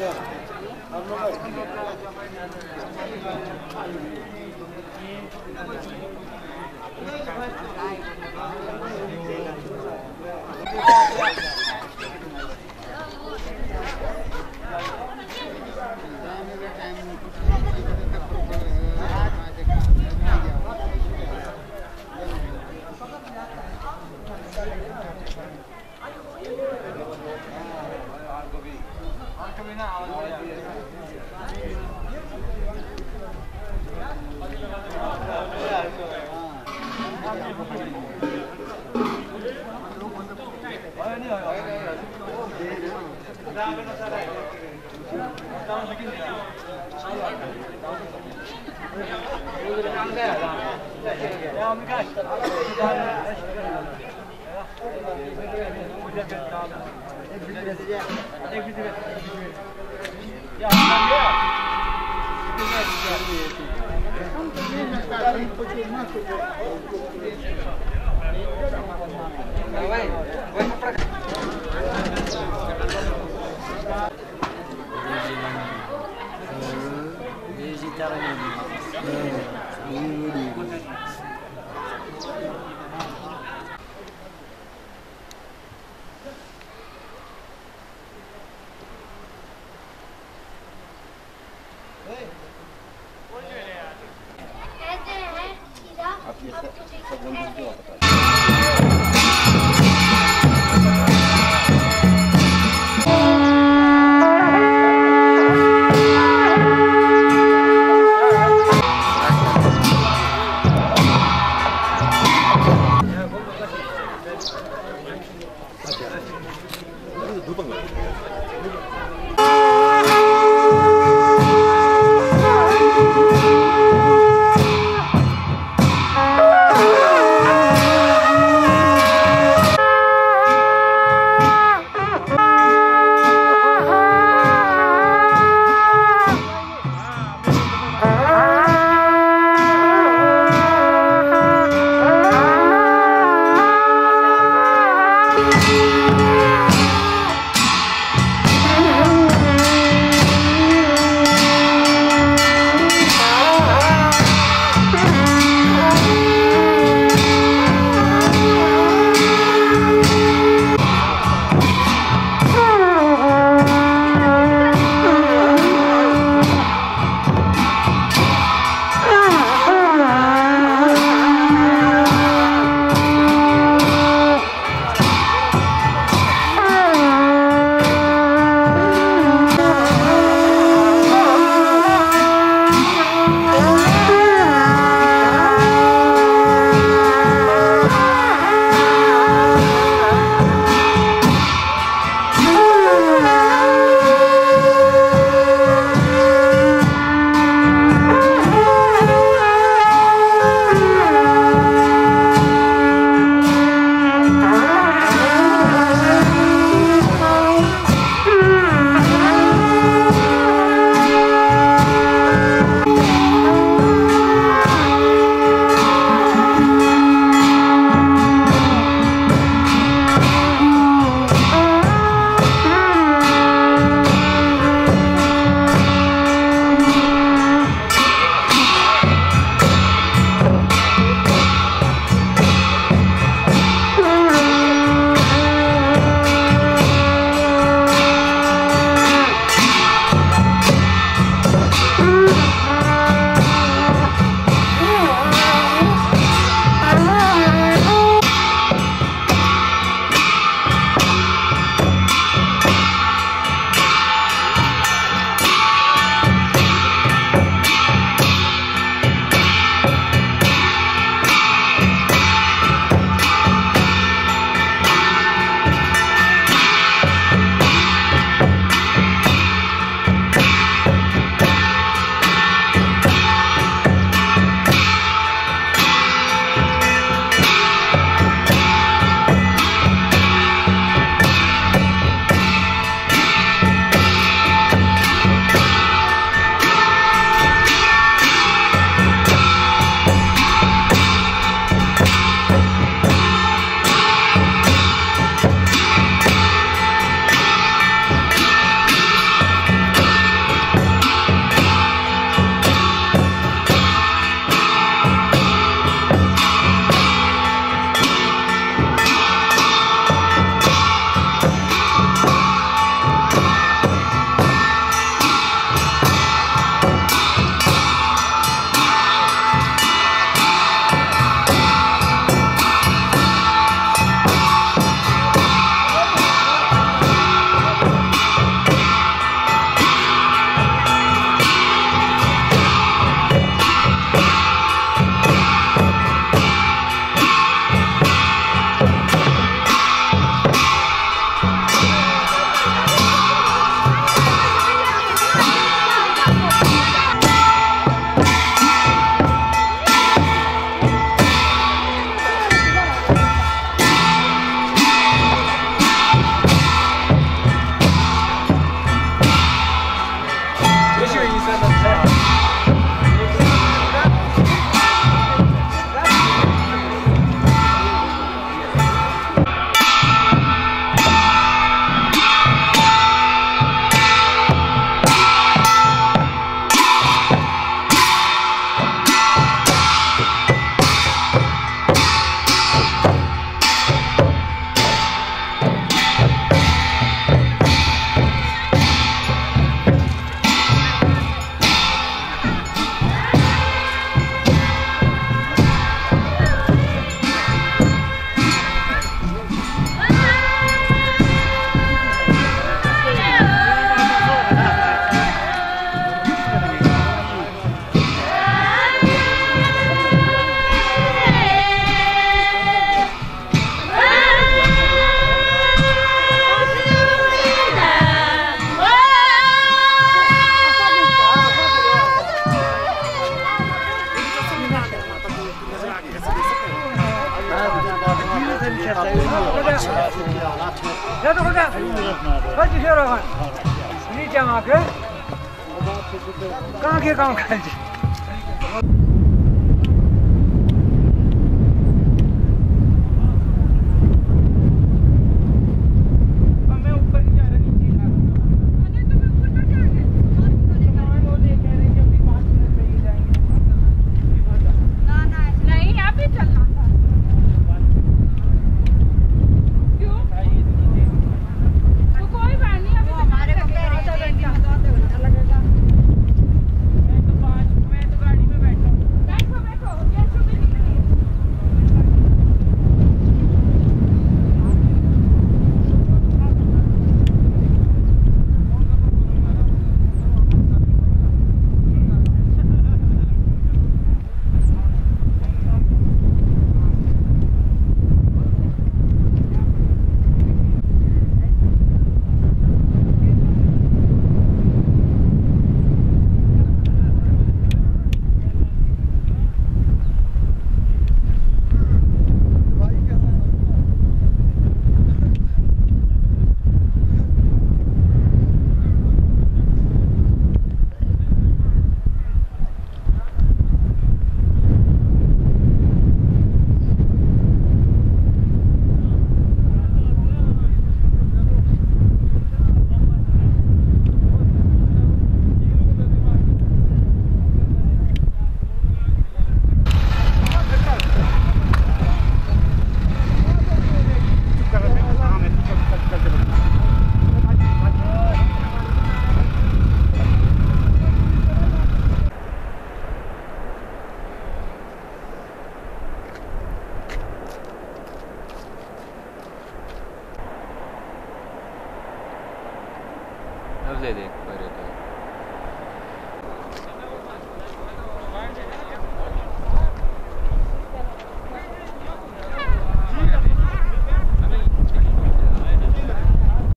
Thank you. Давай, давай, 있잖아요. 네. नीचे कहाँ के गाँव खाली ले देख पर